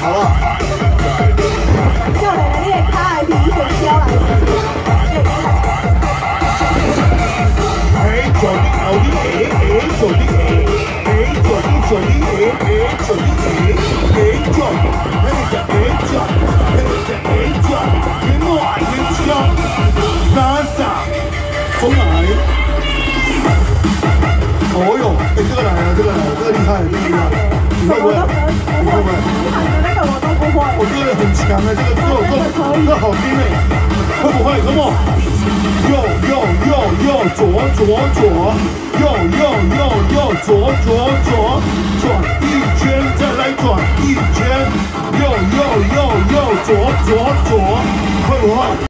好了。这个来了，这个来了，这个厉害，厉害，会不会？会？我做的很强啊，这个动作，这个好，听为会不会，come on，右右右右左左左，右右右右左左左，转一圈，再来转一圈，右右右右左左左，会不会？